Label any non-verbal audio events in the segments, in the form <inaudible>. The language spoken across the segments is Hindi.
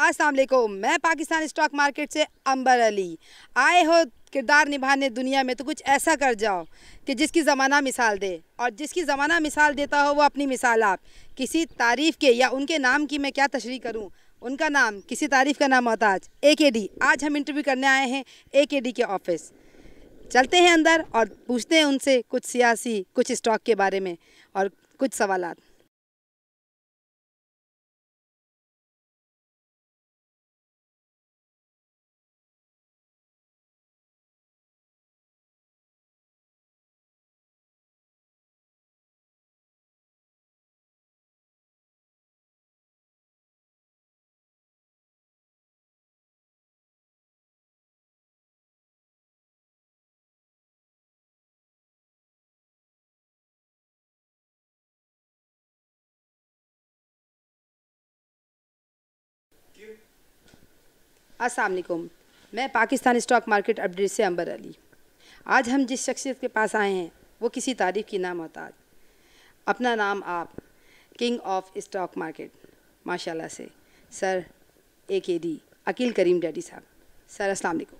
अस्सलाम वालेकुम। मैं पाकिस्तान स्टॉक मार्केट से अंबर अली। आए हो किरदार निभाने दुनिया में तो कुछ ऐसा कर जाओ कि जिसकी ज़माना मिसाल दे। और जिसकी ज़माना मिसाल देता हो वो अपनी मिसाल आप। किसी तारीफ़ के या उनके नाम की मैं क्या तशरी करूँ? उनका नाम, किसी तारीफ़ का नाम मोहताज। ए के डी आज हम इंटरव्यू करने आए हैं ए के डी के ऑफ़िस चलते हैं अंदर और पूछते हैं उनसे कुछ सियासी, कुछ स्टॉक के बारे में और कुछ सवालात। अस्सलाम वालेकुम। मैं पाकिस्तान स्टॉक मार्केट अपडेट से अंबर अली। आज हम जिस शख्सियत के पास आए हैं, वो किसी तारीफ़ की नाम मोहताज अपना नाम आप किंग ऑफ़ स्टॉक मार्केट माशाल्लाह से, sir A K D Akeel Karim daddy साहब। सर, अस्सलाम वालेकुम।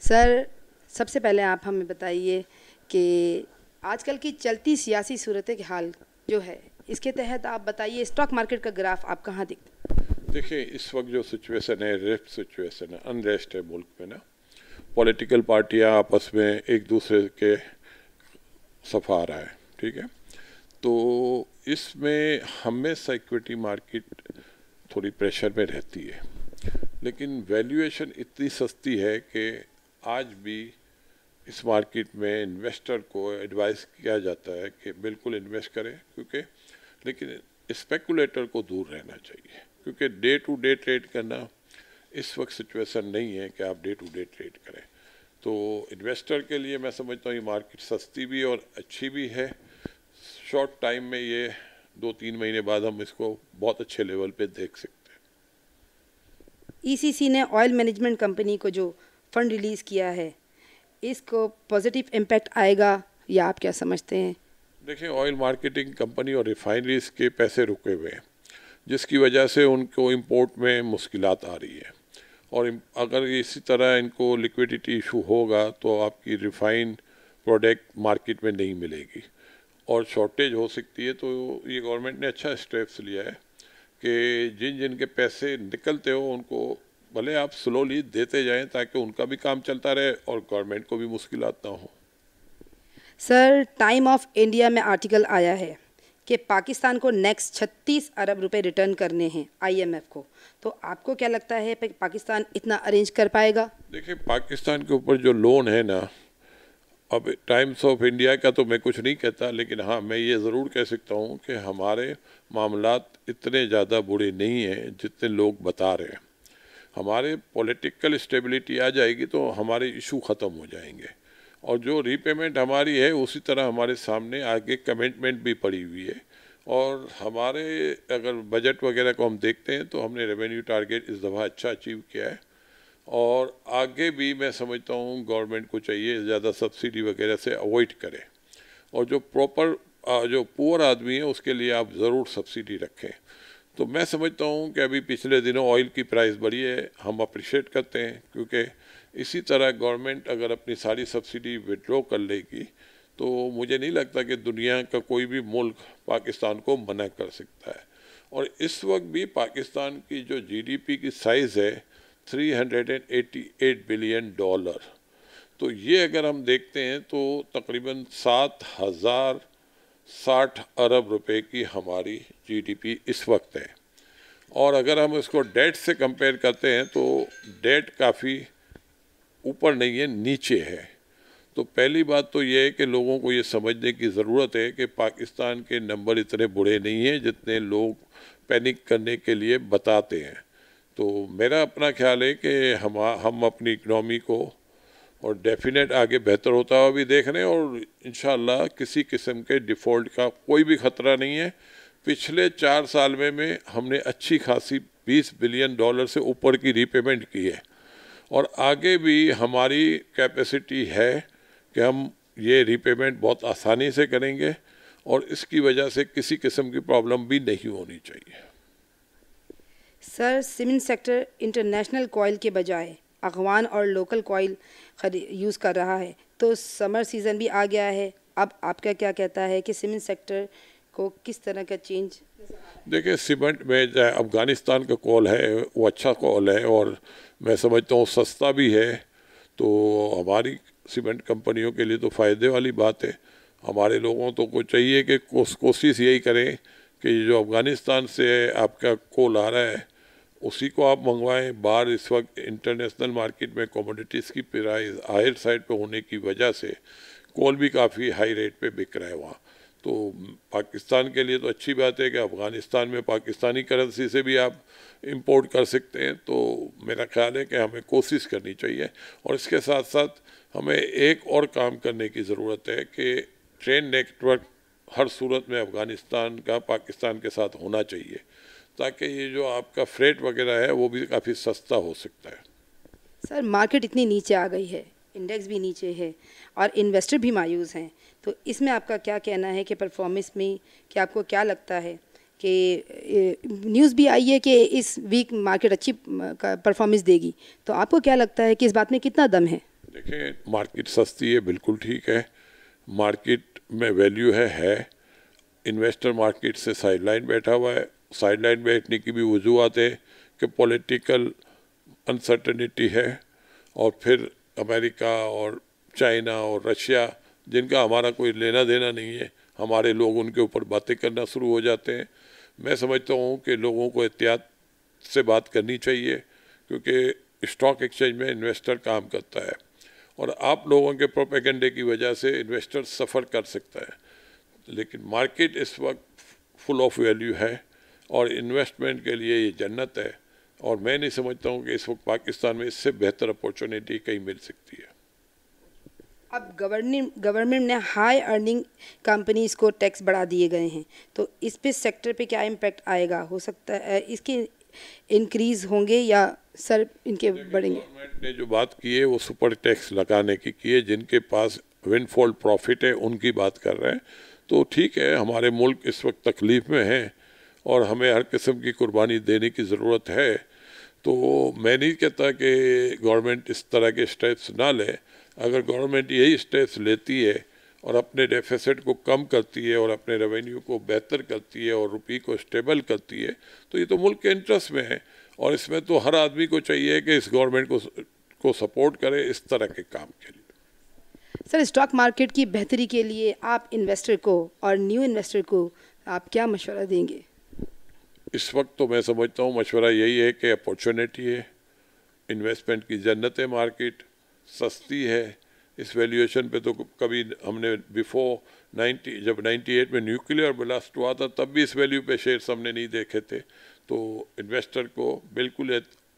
सर, सबसे पहले आप हमें बताइए कि आजकल की चलती सियासी सूरत हाल जो है इसके तहत आप बताइए स्टॉक मार्केट का ग्राफ आप कहाँ दिखते देखिए, इस वक्त जो सिचुएशन है रेस्ट सिचुएशन है अनरेस्ट है मुल्क में ना पॉलिटिकल पार्टियाँ आपस में एक दूसरे के सफ़ा रहा है, ठीक है? तो इसमें हमेशा इक्विटी मार्केट थोड़ी प्रेशर में रहती है। लेकिन वैल्यूएशन इतनी सस्ती है कि आज भी इस मार्केट में इन्वेस्टर को एडवाइस किया जाता है कि बिल्कुल इन्वेस्ट करें, क्योंकि लेकिन स्पेकुलेटर को दूर रहना चाहिए, क्योंकि डे टू डे ट्रेड करना इस वक्त सिचुएशन नहीं है कि आप डे टू डे ट्रेड करें। तो इन्वेस्टर के लिए मैं समझता हूँ ये मार्केट सस्ती भी और अच्छी भी है। शॉर्ट टाइम में ये दो तीन महीने बाद हम इसको बहुत अच्छे लेवल पे देख सकते हैं। ईसीसी e ने ऑयल मैनेजमेंट कंपनी को जो फंड रिलीज़ किया है, इसको पॉजिटिव इम्पैक्ट आएगा या आप क्या समझते हैं? देखें ऑयल मार्केटिंग कंपनी और रिफाइनरीज के पैसे रुके हुए हैं, जिसकी वजह से उनको इंपोर्ट में मुश्किल आ रही है। और अगर इसी तरह इनको लिक्विडिटी इशू होगा तो आपकी रिफाइन प्रोडक्ट मार्केट में नहीं मिलेगी। और शॉर्टेज हो सकती है तो ये गवर्नमेंट ने अच्छा स्टेप्स लिया है कि जिन जिन के पैसे निकलते हो, उनको भले आप स्लोली देते जाएँ, ताकि उनका भी काम चलता रहे और गवर्नमेंट को भी मुश्किल ना हो। सर टाइम ऑफ़ इंडिया में आर्टिकल आया है कि पाकिस्तान को नेक्स्ट 36 अरब रुपए रिटर्न करने हैं आईएमएफ को। तो आपको क्या लगता है पाकिस्तान इतना अरेंज कर पाएगा? देखिए, पाकिस्तान के ऊपर जो लोन है ना, अब टाइम्स ऑफ़ इंडिया का तो मैं कुछ नहीं कहता, लेकिन हाँ मैं ये ज़रूर कह सकता हूँ कि हमारे मामला इतने ज़्यादा बुरे नहीं हैं जितने लोग बता रहे हैं। हमारे पॉलिटिकल स्टेबिलिटी आ जाएगी तो हमारे इशू ख़त्म हो जाएँगे। और जो रीपेमेंट हमारी है, उसी तरह हमारे सामने आगे कमिटमेंट भी पड़ी हुई है। और हमारे अगर बजट वगैरह को हम देखते हैं तो हमने रेवेन्यू टारगेट इस दफ़ा अच्छा अचीव किया है। और आगे भी मैं समझता हूँ गवर्नमेंट को चाहिए ज़्यादा सब्सिडी वगैरह से अवॉइड करें। और जो प्रॉपर जो पुअर आदमी है, उसके लिए आप ज़रूर सब्सिडी रखें। तो मैं समझता हूँ कि अभी पिछले दिनों ऑयल की प्राइस बढ़ी है, हम अप्रिशिएट करते हैं, क्योंकि इसी तरह गवर्नमेंट अगर अपनी सारी सब्सिडी विड्रॉ कर लेगी तो मुझे नहीं लगता कि दुनिया का कोई भी मुल्क पाकिस्तान को मना कर सकता है। और इस वक्त भी पाकिस्तान की जो जीडीपी की साइज़ है 388 बिलियन डॉलर तो ये अगर हम देखते हैं तो तकरीबन सात हज़ार साठ अरब रुपए की हमारी जीडीपी इस वक्त है। और अगर हम इसको डेट से कंपेयर करते हैं तो डेट काफ़ी ऊपर नहीं है, नीचे है। तो पहली बात तो ये है कि लोगों को ये समझने की ज़रूरत है कि पाकिस्तान के नंबर इतने बुरे नहीं हैं जितने लोग पैनिक करने के लिए बताते हैं। तो मेरा अपना ख्याल है कि हम हम अपनी इकनॉमी को और डेफिनेट आगे बेहतर होता हुआ भी देख रहे हैं और इन किसी किस्म के डिफ़ॉल्ट का कोई भी ख़तरा नहीं है। पिछले चार साल में में हमने अच्छी खासी 20 बिलियन डॉलर से ऊपर की रीपेमेंट की है। और आगे भी हमारी कैपेसिटी है कि हम ये रीपेमेंट बहुत आसानी से करेंगे और इसकी वजह से किसी किस्म की प्रॉब्लम भी नहीं होनी चाहिए। Sir cement sector international coal के बजाय अगवान और लोकल कॉयल यूज़ कर रहा है। तो समर सीज़न भी आ गया है। अब आपका क्या कहता है कि सीमेंट सेक्टर को किस तरह का चेंज देखिए सीमेंट में अफ़गानिस्तान का कॉल है, वो अच्छा कॉल है और मैं समझता हूँ सस्ता भी है। तो हमारी सीमेंट कंपनियों के लिए तो फ़ायदे वाली बात है। हमारे लोगों तो को चाहिए कि कोशिश यही करें कि जो अफ़गानिस्तान से आपका कोल आ रहा है, उसी को आप मंगवाएँ। बाहर इस वक्त इंटरनेशनल मार्केट में कमोडिटीज़ की प्राइस हायर साइड पे होने की वजह से कोल भी काफ़ी हाई रेट पे बिक रहा है वहाँ। तो पाकिस्तान के लिए तो अच्छी बात है कि अफ़गानिस्तान में पाकिस्तानी करेंसी से भी आप इंपोर्ट कर सकते हैं तो मेरा ख्याल है कि हमें कोशिश करनी चाहिए। और इसके साथ साथ हमें एक और काम करने की ज़रूरत है कि ट्रेन नेटवर्क हर सूरत में अफ़गानिस्तान का, पाकिस्तान के साथ होना चाहिए, ताकि ये जो आपका फ्रेट वगैरह है वो भी काफ़ी सस्ता हो सकता है। सर मार्केट इतनी नीचे आ गई है इंडेक्स भी नीचे है, और इन्वेस्टर भी मायूस हैं। तो इसमें आपका क्या कहना है कि परफॉर्मेंस में कि आपको क्या लगता है कि न्यूज़ भी आई है कि इस वीक मार्केट अच्छी परफॉर्मेंस देगी। तो आपको क्या लगता है कि इस बात में कितना दम है? देखिए मार्केट सस्ती है, बिल्कुल ठीक है। मार्केट में वैल्यू है है। इन्वेस्टर मार्केट से साइड लाइन बैठा हुआ है। साइड लाइन बैठने की भी वजूहत है कि पॉलिटिकल अनसर्टनिटी है और फिर अमेरिका और चाइना और रशिया जिनका हमारा कोई लेना देना नहीं है, हमारे लोग उनके ऊपर बातें करना शुरू हो जाते हैं। मैं समझता हूँ कि लोगों को एहतियात से बात करनी चाहिए, क्योंकि स्टॉक एक्सचेंज में इन्वेस्टर काम करता है और आप लोगों के प्रोपेगेंडे की वजह से इन्वेस्टर सफ़र कर सकता है। लेकिन मार्केट इस वक्त फुल ऑफ़ वैल्यू है और इन्वेस्टमेंट के लिए ये जन्नत है और मैं नहीं समझता हूँ कि इस वक्त पाकिस्तान में इससे बेहतर अपॉर्चुनिटी कहीं मिल सकती है। अब गवर्निंग गवर्नमेंट ने हाई अर्निंग कंपनीज़ को टैक्स बढ़ा दिए गए हैं। तो इस पे सेक्टर पे क्या इम्पैक्ट आएगा? हो सकता है इसके इंक्रीज होंगे या सर इनके बढ़ेंगे? गवर्नमेंट ने जो बात की है वो सुपर टैक्स लगाने की की है। जिनके पास विनफॉल प्रॉफिट है उनकी बात कर रहे हैं। तो ठीक है हमारे मुल्क इस वक्त तकलीफ़ में है और हमें हर किस्म की कुर्बानी देने की ज़रूरत है। तो मैं नहीं कहता कि गवर्नमेंट इस तरह के स्टेप्स ना ले अगर गवर्नमेंट यही स्टेप्स लेती है और अपने डेफिसिट को कम करती है और अपने रेवेन्यू को बेहतर करती है और रुपी को स्टेबल करती है तो ये तो मुल्क के इंटरेस्ट में है। और इसमें तो हर आदमी को चाहिए कि इस गवर्नमेंट को को सपोर्ट करे इस तरह के काम के लिए। सर स्टॉक मार्केट की बेहतरी के लिए आप इन्वेस्टर को और न्यू इन्वेस्टर को आप क्या मशवरा देंगे? इस वक्त तो मैं समझता हूँ मशवरा यही है कि अपॉर्चुनिटी है इन्वेस्टमेंट की जन्नत है मार्केट सस्ती है। इस वैल्यूएशन पे तो कभी हमने बिफोर 90 जब 98 में न्यूक्लियर ब्लास्ट हुआ था, तब भी इस वैल्यू पे शेयर्स हमने नहीं देखे थे। तो इन्वेस्टर को बिल्कुल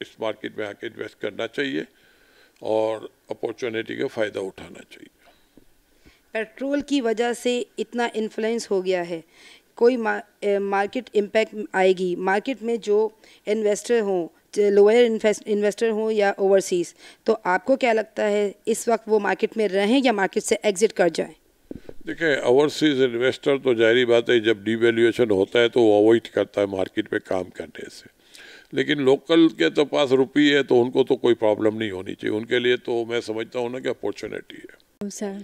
इस मार्केट में आके इन्वेस्ट करना चाहिए और अपॉर्चुनिटी का फ़ायदा उठाना चाहिए। पेट्रोल की वजह से इतना इन्फ्लुएंस हो गया है। कोई मार्केट इम्पैक्ट आएगी। मार्केट में जो इन्वेस्टर हों लोअर इन्वेस्टर हों या ओवरसीज़ तो आपको क्या लगता है इस वक्त वो मार्केट में रहें या मार्केट से एग्जिट कर जाएँ? देखिए ओवरसीज इन्वेस्टर तो जारी बात है जब डिवेल्यूएशन होता है तो वो अवॉइड करता है मार्केट में काम करने से। लेकिन लोकल के तो पास रुपी है तो उनको तो कोई प्रॉब्लम नहीं होनी चाहिए। उनके लिए तो मैं समझता हूँ ना कि अपॉर्चुनिटी है। सर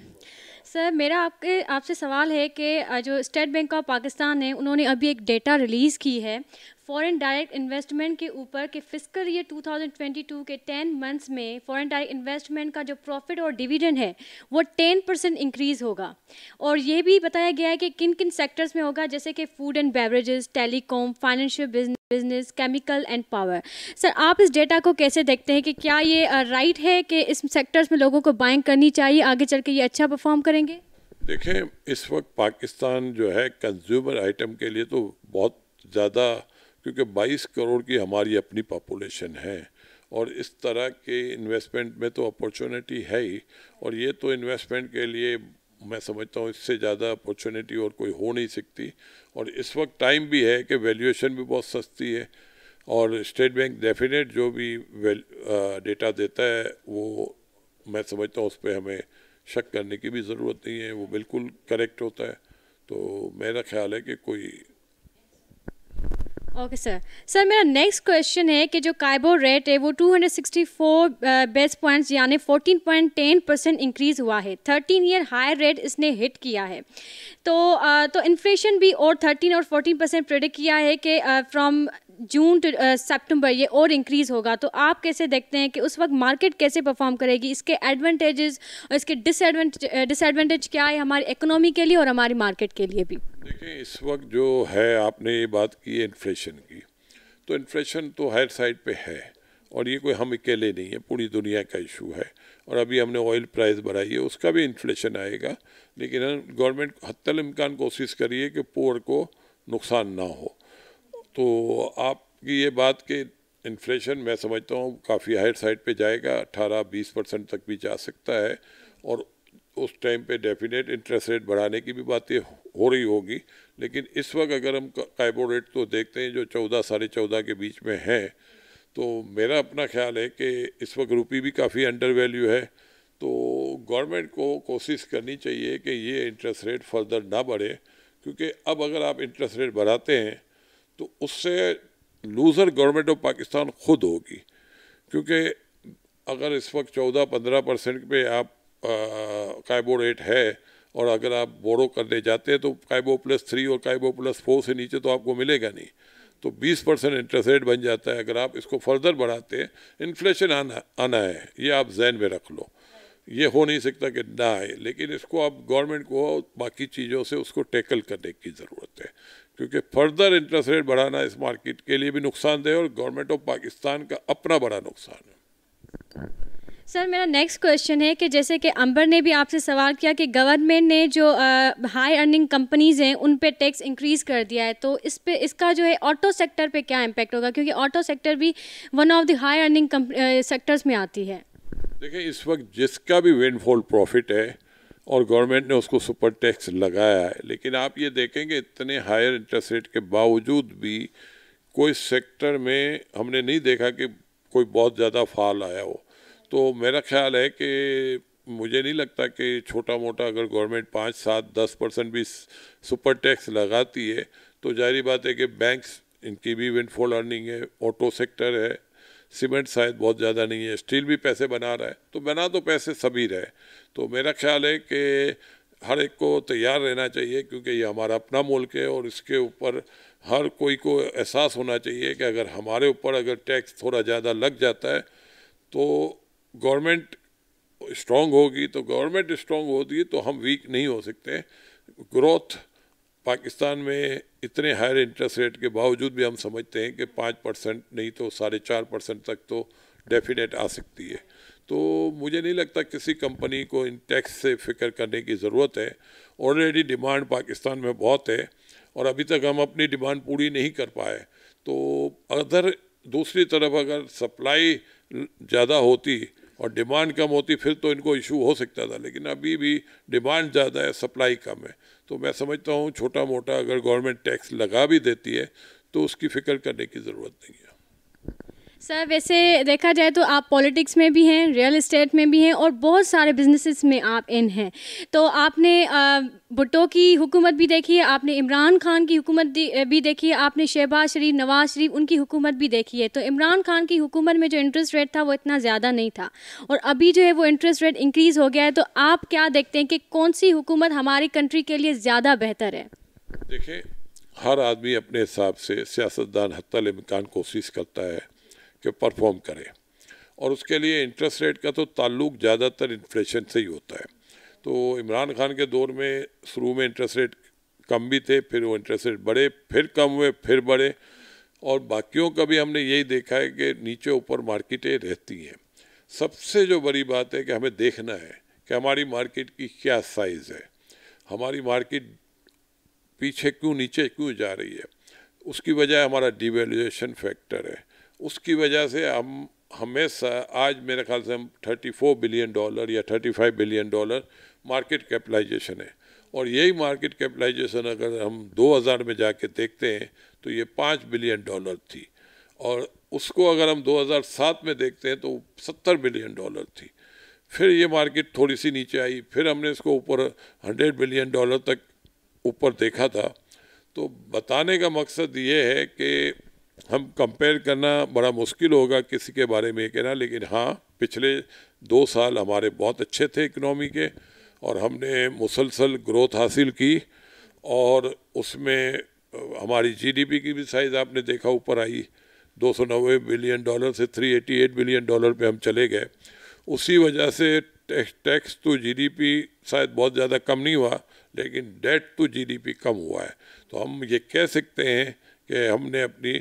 सर मेरा आपके आपसे सवाल है कि जो स्टेट बैंक ऑफ़ पाकिस्तान है उन्होंने अभी एक डेटा रिलीज़ की है। फॉरेन डायरेक्ट इन्वेस्टमेंट के ऊपर कि फ़िज़िकल ईयर 2022 के 10 मंथ्स में फॉरेन डायरेक्ट इन्वेस्टमेंट का जो प्रॉफिट और डिविडेंड है, वो 10 परसेंट इंक्रीज़ होगा। और ये भी बताया गया है कि किन किन सेक्टर्स में होगा, जैसे कि food and beverages telecom financial business chemical and power sir आप इस डेटा को कैसे देखते हैं कि क्या ये राइट है कि इस सेक्टर्स में लोगों को बाइंग करनी चाहिए, आगे चल के ये अच्छा परफॉर्म करेंगे? देखें इस वक्त पाकिस्तान जो है कंज्यूमर आइटम के लिए तो बहुत ज़्यादा क्योंकि 22 करोड़ की हमारी अपनी पॉपुलेशन है और इस तरह के इन्वेस्टमेंट में तो अपॉर्चुनिटी है ही और ये तो इन्वेस्टमेंट के लिए मैं समझता हूँ इससे ज़्यादा अपॉर्चुनिटी और कोई हो नहीं सकती और इस वक्त टाइम भी है कि वैल्यूएशन भी बहुत सस्ती है और स्टेट बैंक डेफिनेट जो भी डेटा देता है वो मैं समझता हूँ उस पर हमें शक करने की भी ज़रूरत नहीं है, वो बिल्कुल करेक्ट होता है। तो मेरा ख्याल है कि कोई ओके सर सर मेरा नेक्स्ट क्वेश्चन है कि जो काइबो रेट है वो 264 बेस पॉइंट्स यानी 14.10 परसेंट इंक्रीज़ हुआ है। 13 ईयर हाई रेट इसने हिट किया है। तो uh, तो इन्फ्लेशन भी और 13 और 14 परसेंट प्रेडिक्ट किया है कि फ्रॉम जून टू सितंबर ये और इंक्रीज़ होगा। तो आप कैसे देखते हैं कि उस वक्त मार्केट कैसे परफॉर्म करेगी? इसके एडवांटेजेस और इसके डिसएडवांटेज क्या है हमारी इकोनॉमी के लिए और हमारी मार्केट के लिए भी? देखिए, इस वक्त जो है, आपने ये बात की इन्फ्लेशन की। तो इन्फ्लेशन तो हर साइड पे है और ये कोई हम अकेले नहीं है, पूरी दुनिया का इशू है। और अभी हमने ऑयल प्राइस बढ़ाई है, उसका भी इन्फ्लेशन आएगा। लेकिन गवर्नमेंट हत्तल इम्कान कोशिश करिए कि पोर को नुकसान ना हो। तो आपकी ये बात कि इन्फ्लेशन मैं समझता हूँ काफ़ी हायर साइड पे जाएगा 18-20 परसेंट तक भी जा सकता है और उस टाइम पे डेफिनेट इंटरेस्ट रेट बढ़ाने की भी बातें हो रही होगी। लेकिन इस वक्त अगर हम काइबो रेट तो देखते हैं जो चौदह, साढ़े चौदह के बीच में है तो मेरा अपना ख्याल है कि इस वक्त रुपी भी काफ़ी अंडर वैल्यू है। तो गवर्नमेंट को कोशिश करनी चाहिए कि ये इंटरेस्ट रेट फर्दर ना बढ़े, क्योंकि अब अगर आप इंटरेस्ट रेट बढ़ाते हैं तो उससे लूज़र गवर्नमेंट ऑफ़ पाकिस्तान खुद होगी। क्योंकि अगर इस वक्त चौदह पंद्रह परसेंट पे आप काइबो रेट है और अगर आप बोरो करने जाते हैं तो काइबो प्लस थ्री और काइबो प्लस फोर से नीचे तो आपको मिलेगा नहीं। तो 20 परसेंट इंटरेस्ट रेट बन जाता है अगर आप इसको फर्दर बढ़ाते हैं, इन्फ्लेशन आना आना है, ये आप जहन में रख लो। ये हो नहीं सकता कि ना आए, लेकिन इसको आप गवर्नमेंट को बाकी चीज़ों से उसको टैकल करने की ज़रूरत है। क्योंकि फर्दर इंटरेस्ट रेट बढ़ाना इस मार्केट के लिए भी नुकसानदेह है और गवर्नमेंट ऑफ़ पाकिस्तान का अपना बड़ा नुकसान है। सर मेरा नेक्स्ट क्वेश्चन है कि जैसे कि अंबर ने भी आपसे सवाल किया कि गवर्नमेंट ने जो हाई अर्निंग कंपनीज़ हैं उन पे टैक्स इंक्रीज़ कर दिया है तो इस पे इसका जो है ऑटो सेक्टर पे क्या इम्पेक्ट होगा? क्योंकि ऑटो सेक्टर भी one of the high earning sectors में आती है। देखिए इस वक्त जिसका भी विंडफॉल प्रॉफिट है और गवर्नमेंट ने उसको सुपर टैक्स लगाया है। लेकिन आप ये देखेंगे, इतने हायर इंटरेस्ट रेट के बावजूद भी कोई सेक्टर में हमने नहीं देखा कि कोई बहुत ज़्यादा फाल आया हो। तो मेरा ख्याल है कि मुझे नहीं लगता कि छोटा मोटा अगर गवर्नमेंट पाँच सात दस परसेंट भी सुपर टैक्स लगाती है तो जारी बात है कि बैंक्स, इनकी भी विंडफॉल अर्निंग है ऑटो सेक्टर है सीमेंट शायद बहुत ज़्यादा नहीं है, स्टील भी पैसे बना रहा है। तो बना तो पैसे सभी रहे। तो मेरा ख्याल है कि हर एक को तैयार रहना चाहिए, क्योंकि ये हमारा अपना मुल्क है और इसके ऊपर हर कोई को एहसास होना चाहिए कि अगर हमारे ऊपर अगर टैक्स थोड़ा ज़्यादा लग जाता है तो गवर्नमेंट स्ट्रांग होगी। तो गवर्नमेंट स्ट्रांग होती है तो हम वीक नहीं हो सकते। ग्रोथ पाकिस्तान में इतने हायर इंटरेस्ट रेट के बावजूद भी हम समझते हैं कि पाँच परसेंट नहीं तो साढ़े चार परसेंट तक तो डेफिनेट आ सकती है। तो मुझे नहीं लगता किसी कंपनी को इन टैक्स से फ़िक्र करने की ज़रूरत है। ऑलरेडी डिमांड पाकिस्तान में बहुत है और अभी तक हम अपनी डिमांड पूरी नहीं कर पाए। तो अदर दूसरी तरफ़ अगर सप्लाई ज़्यादा होती और डिमांड कम होती, फिर तो इनको इशू हो सकता था, लेकिन अभी भी डिमांड ज़्यादा है सप्लाई कम है। तो मैं समझता हूँ छोटा मोटा अगर गवर्नमेंट टैक्स लगा भी देती है तो उसकी फ़िक्र करने की ज़रूरत नहीं है। सर, वैसे देखा जाए तो आप पॉलिटिक्स में भी हैं, रियल इस्टेट में भी हैं और बहुत सारे बिजनेसेस में आप इन हैं। तो आपने भुट्टो की हुकूमत भी देखी है, आपने इमरान खान की हुकूमत भी देखी है, आपने शहबाज शरीफ, नवाज़ शरीफ, उनकी हुकूमत भी देखी है। तो इमरान खान की हुकूमत में जो इंटरेस्ट रेट था वो इतना ज़्यादा नहीं था और अभी जो है वो इंटरेस्ट रेट इंक्रीज़ हो गया है। तो आप क्या देखते हैं कि कौन सी हुकूमत हमारी कंट्री के लिए ज़्यादा बेहतर है? देखिए, हर आदमी अपने हिसाब से सियासतदान हत्या कोशिश करता है। कि परफॉर्म करे। और उसके लिए इंटरेस्ट रेट का तो ताल्लुक ज़्यादातर इन्फ्लेशन से ही होता है। तो इमरान खान के दौर में शुरू में इंटरेस्ट रेट कम भी थे, फिर वो इंटरेस्ट रेट बढ़े, फिर कम हुए, फिर बढ़े। और बाकियों का भी हमने यही देखा है कि नीचे ऊपर मार्केटें रहती हैं। सबसे जो बड़ी बात है कि हमें देखना है कि हमारी मार्केट की क्या साइज़ है। हमारी मार्केट पीछे क्यों, नीचे क्यों जा रही है? उसकी वजह हमारा डिवेल्यूएशन फैक्टर है। उसकी वजह से हम हमेशा आज मेरे ख्याल से हम 34 बिलियन डॉलर या 35 बिलियन डॉलर मार्केट कैपिटलाइजेशन है। और यही मार्केट कैपिटलाइजेशन अगर हम 2000 में जाके देखते हैं तो ये 5 बिलियन डॉलर थी। और उसको अगर हम 2007 में देखते हैं तो 70 बिलियन डॉलर थी। फिर ये मार्केट थोड़ी सी नीचे आई। फिर हमने इसको ऊपर 100 बिलियन डॉलर तक ऊपर देखा था। तो बताने का मकसद ये है कि हम कंपेयर करना बड़ा मुश्किल होगा किसी के बारे में कहना, लेकिन हाँ पिछले दो साल हमारे बहुत अच्छे थे इकनॉमी के, और हमने मुसलसल ग्रोथ हासिल की, और उसमें हमारी जीडीपी की भी साइज़ आपने देखा, ऊपर आई दो सौ नब्बे बिलियन डॉलर से three eighty eight billion dollar पे हम चले गए। उसी वजह से टैक्स टैक्स टू जीडीपी शायद बहुत ज़्यादा कम नहीं हुआ, लेकिन डेट टू जीडीपी कम हुआ है। तो हम ये कह सकते हैं कि हमने अपनी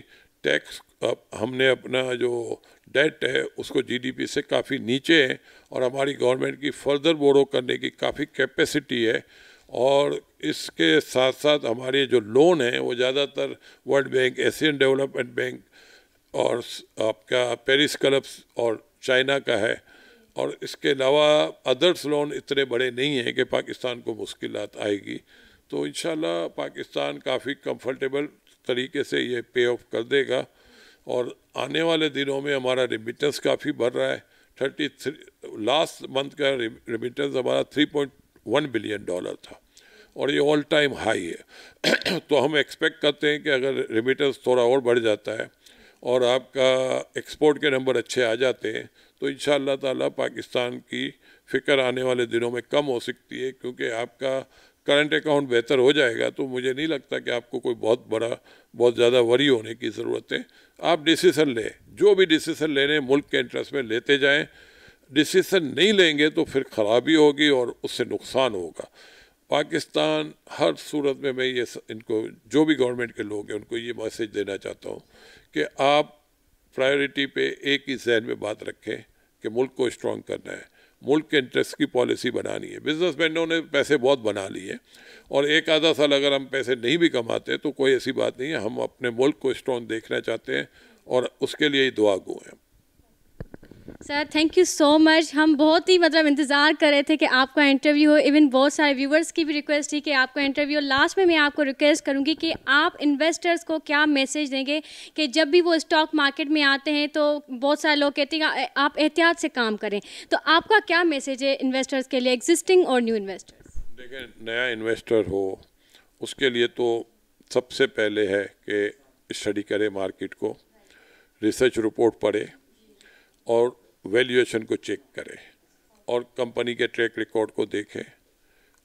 टैक्स अब हमने अपना जो डेट है, उसको जीडीपी से काफ़ी नीचे है और हमारी गवर्नमेंट की फर्दर बोरो करने की काफ़ी कैपेसिटी है और इसके साथ साथ हमारे जो लोन हैं, वो ज़्यादातर world bank Asian development bank और आपका पेरिस क्लब्स और चाइना का है। और इसके अलावा अदर्स लोन इतने बड़े नहीं हैं कि पाकिस्तान को मुश्किल आएगी। तो इन पाकिस्तान काफ़ी कंफर्टेबल तरीके से ये पे ऑफ़ कर देगा। और आने वाले दिनों में हमारा रिमिटेंस काफ़ी बढ़ रहा है। थर्टी थ्री लास्ट मंथ का रिमिटेंस हमारा three point one billion dollar था। और ये ऑल टाइम हाई है। <clears throat> तो हम एक्सपेक्ट करते हैं कि अगर रिमिटेंस थोड़ा और बढ़ जाता है और आपका एक्सपोर्ट के नंबर अच्छे आ जाते हैं तो इन ताला पाकिस्तान की फ़िक्र आने वाले दिनों में कम हो सकती है, क्योंकि आपका करंट अकाउंट बेहतर हो जाएगा तो मुझे नहीं लगता कि आपको कोई बहुत बड़ा, बहुत ज़्यादा वरी होने की ज़रूरत है। आप डिसीज़न लें, जो भी डिसीज़न लेने मुल्क के इंटरेस्ट में लेते जाएँ डिसीज़न नहीं लेंगे तो फिर ख़राबी होगी और उससे नुकसान होगा। पाकिस्तान हर सूरत में मैं ये इनको, जो भी गवर्नमेंट के लोग हैं, उनको ये मैसेज देना चाहता हूँ कि आप प्रायोरिटी पे एक ही जहन में बात रखें कि मुल्क को स्ट्रॉन्ग करना है। मुल्क के इंटरेस्ट की पॉलिसी बनानी है। बिजनेसमैनों ने पैसे बहुत बना लिए और एक आधा साल अगर हम पैसे नहीं भी कमाते तो कोई ऐसी बात नहीं है, हम अपने मुल्क को स्ट्रॉन्ग देखना चाहते हैं और उसके लिए ही दुआ गो हैं। Sir thank you so much हम बहुत ही मतलब इंतज़ार कर रहे थे कि आपका इंटरव्यू हो. इवन बहुत सारे व्यूवर्स की भी रिक्वेस्ट थी कि आपका इंटरव्यू लास्ट में मैं आपको रिक्वेस्ट करूँगी कि आप इन्वेस्टर्स को क्या मैसेज देंगे कि जब भी वो स्टॉक मार्केट में आते हैं तो बहुत सारे लोग कहते हैं आप एहतियात से काम करें. तो आपका क्या मैसेज है इन्वेस्टर्स के लिए एग्जिस्टिंग और न्यू इन्वेस्टर्स देखें नया इन्वेस्टर हो, उसके लिए तो सबसे पहले है कि स्टडी करें मार्केट को रिसर्च रिपोर्ट पढ़े और वैल्यूएशन को चेक करें और कंपनी के ट्रैक रिकॉर्ड को देखें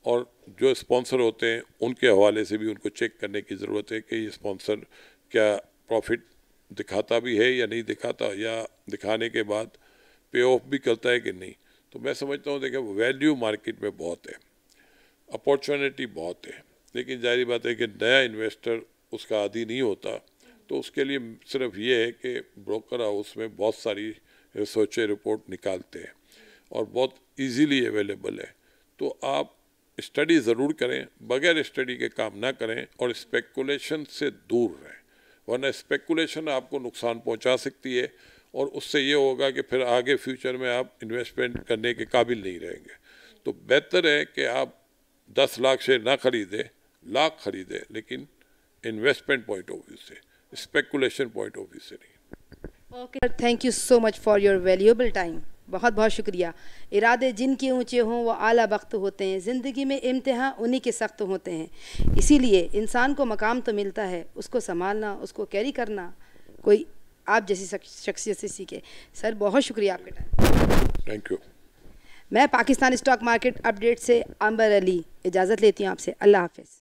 और जो स्पॉन्सर होते हैं, उनके हवाले से भी उनको चेक करने की ज़रूरत है कि ये स्पॉन्सर क्या प्रॉफिट दिखाता भी है या नहीं दिखाता, या दिखाने के बाद पे ऑफ़ भी करता है कि नहीं। तो मैं समझता हूँ देखें वैल्यू मार्केट में बहुत है अपॉर्चुनिटी बहुत है, लेकिन ज़ाहिर बात है कि नया इन्वेस्टर उसका आदि नहीं होता। तो उसके लिए सिर्फ़ ये है कि ब्रोकर हाउस में बहुत सारी रिसर्चे रिपोर्ट निकालते हैं और बहुत इजीली अवेलेबल है। तो आप स्टडी ज़रूर करें, बगैर स्टडी के काम ना करें और स्पेकुलेशन से दूर रहें। वरना स्पेकुलेशन आपको नुकसान पहुँचा सकती है और उससे ये होगा कि फिर आगे फ्यूचर में आप इन्वेस्टमेंट करने के काबिल नहीं रहेंगे। तो बेहतर है कि आप दस लाख शेयर ना खरीदें, लाख खरीदें, लेकिन इन्वेस्टमेंट पॉइंट ऑफ़ व्यू से स्पेकुलेशन पॉइंट ऑफ़ व्यू से नहीं। Okay thank you so much for your valuable time बहुत बहुत शुक्रिया। इरादे जिनके ऊँचे हों वो आला वक्त होते हैं। ज़िंदगी में इम्तहान उन्हीं के सख्त होते हैं। इसीलिए इंसान को मकाम तो मिलता है। उसको संभालना उसको कैरी करना कोई आप जैसी शख्सियत से सीखे। सर बहुत शुक्रिया आपके टाइम थैंक यू मैं पाकिस्तान स्टॉक मार्केट अपडेट से अंबर अली इजाज़त लेती हूँ आपसे। अल्लाह हाफिज़।